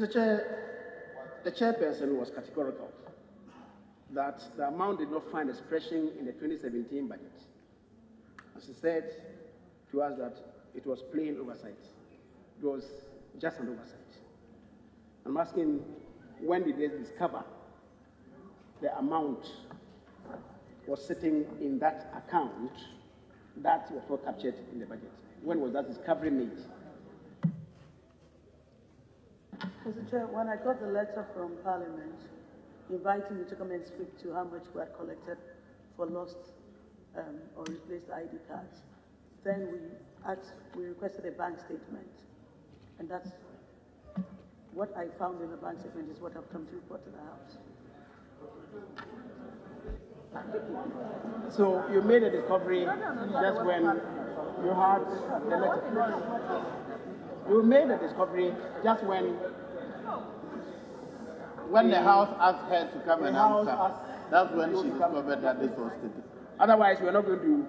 Mr. Chair, the chairperson was categorical that the amount did not find expression in the 2017 budget. As he said to us that it was plain oversight. It was just an oversight. I'm asking, when did they discover the amount was sitting in that account that was not captured in the budget? When was that discovery made? Mr. Chair, when I got the letter from Parliament inviting me to come and speak to how much we had collected for lost um, or replaced ID cards, then we asked, we requested a bank statement. And that's what I found in the bank statement is what I've come to report to the House. So you made a discovery just when you had the letter. You made a discovery just when When the house asked her to come The and answer, that's when she to come. discovered that this was taken. Otherwise, we're not going to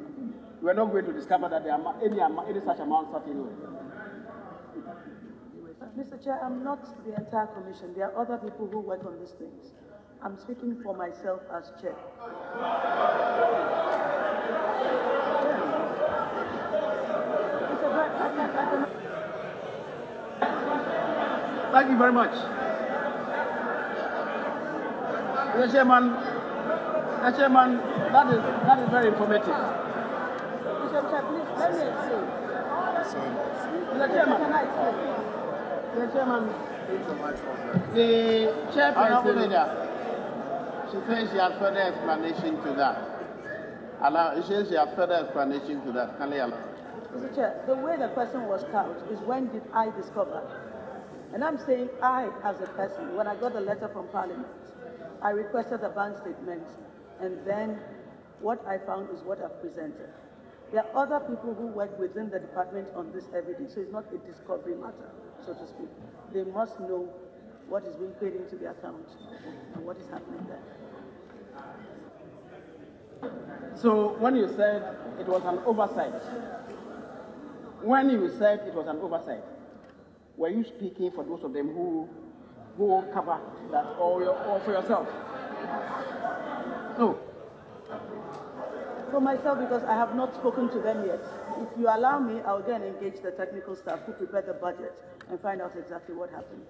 we're not going to discover that there are any any such amount sat anywhere. Mr. Chair, I'm not the entire commission. There are other people who work on these things. I'm speaking for myself as chair. Mr. Brett, I can, I can Thank you very much. Mr. Chairman, Mr. Chairman, that is that is very informative. Mr. Chairman, please let me explain. Mr. Chairman, Can I explain? Mr. Chairman, the chairperson. Leader, she says she has further explanation to that. Allow, she says she has further explanation to that. Can I allow? Mr. Chair, the way the question was couched is when did I discover? And I'm saying I, as a person, when I got the letter from Parliament, I requested a bank statement, and then what I found is what I've presented. There are other people who work within the department on this every day, so it's not a discovery matter, so to speak. They must know what is being paid into the account and what is happening there. So when you said it was an oversight, when you said it was an oversight, were you speaking for those of them who who cover that or, or for yourself? No. For myself, because I have not spoken to them yet. If you allow me, I'll and engage the technical staff who prepared the budget and find out exactly what happened.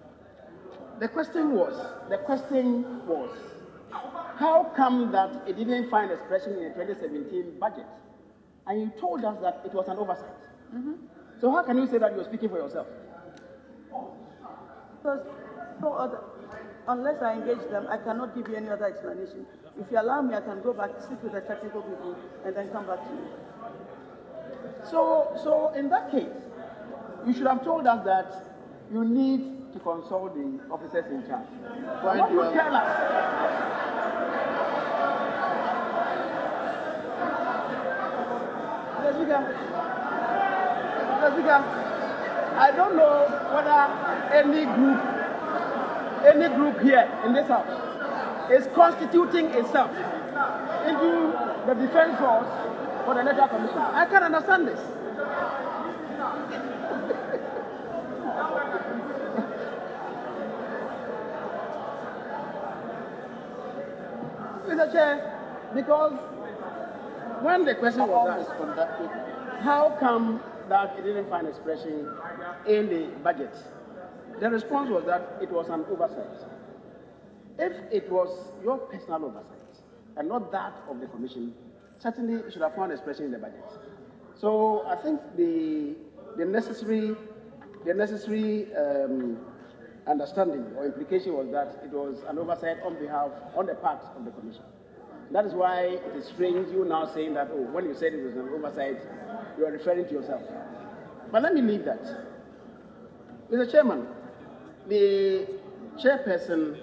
The question was, the question was, how come that it didn't find expression in the 2017 budget? And you told us that it was an oversight. Mm-hmm. So how can you say that you're speaking for yourself? Because no other, unless I engage them, I cannot give you any other explanation. If you allow me, I can go back, sit with the technical people, and then come back to you. So, so in that case, you should have told us that you need to consult the officers in charge. Why don't you tell us? Mr. Speaker, Mr. Speaker, I don't know whether any group, any group here in this house is constituting itself into the defense force for the Electoral Commission. I can't understand this. Mr. Chair, because when the question was asked, how come that it didn't find expression in the budget? The response was that it was an oversight. If it was your personal oversight and not that of the commission, certainly it should have found expression in the budget. So I think the, the necessary, the necessary um, understanding or implication was that it was an oversight on behalf, on the part of the commission. That is why it is strange you now saying that, oh, when you said it was an oversight, you are referring to yourself. But let me leave that. Mr. Chairman, the chairperson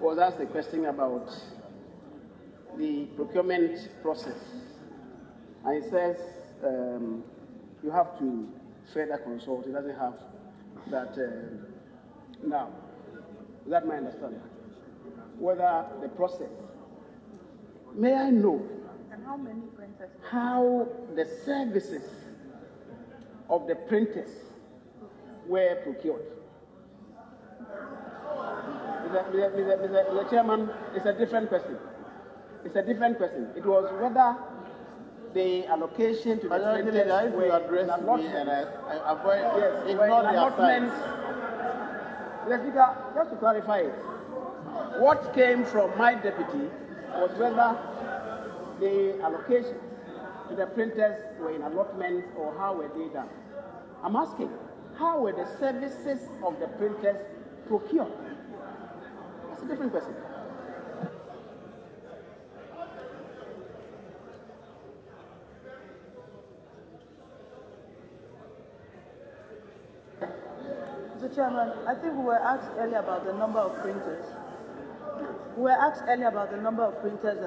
was asked a question about the procurement process. And he says um, you have to further consult. He doesn't have that um, now. Is that my understanding? Whether the process. May I know And how many printers? how the services of the printers were procured? Mr. Mr. Mr. Mr. Mr. Chairman, it's a different question. It's a different question. It was whether the allocation to the Majority printers Leader, if were you address me and I, I avoid, Yes, ignore were the allotments. aside. Mr. Just to clarify it, what came from my deputy was whether the allocations to the printers were in allotments or how were they done. I'm asking, how were the services of the printers procured? That's a different question. Mr. Chairman, I think we were asked earlier about the number of printers. We were asked earlier about the number of printers